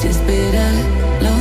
triste esperar.